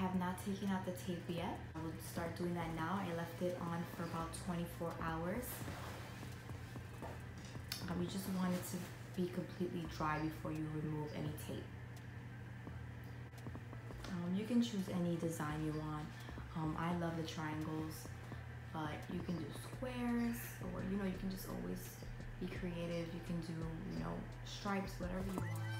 have not taken out the tape yet. I will start doing that now. I left it on for about 24 hours. Um, you just want it to be completely dry before you remove any tape. Um, you can choose any design you want. Um, I love the triangles, but you can do squares or, you know, you can just always be creative. You can do, you know, stripes, whatever you want.